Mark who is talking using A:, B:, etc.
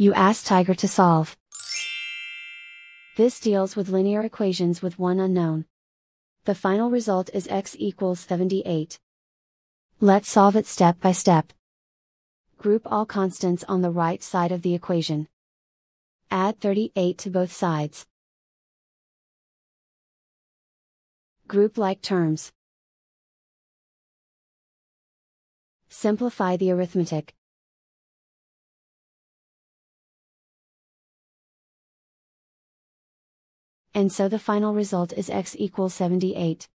A: You ask Tiger to solve. This deals with linear equations with one unknown. The final result is x equals 78. Let's solve it step by step. Group all constants on the right side of the equation. Add 38 to both sides. Group like terms. Simplify the arithmetic. And so the final result is x equals 78.